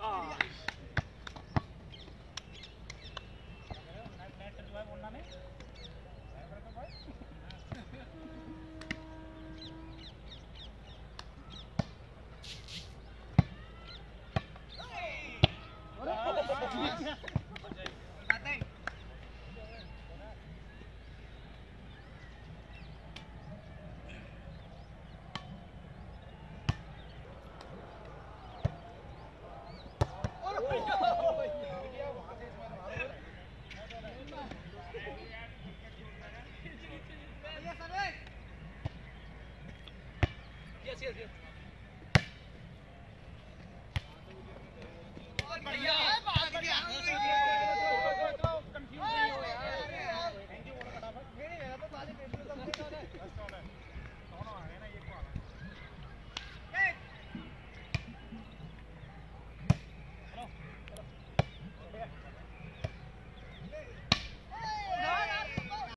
Yeah. बढ़िया।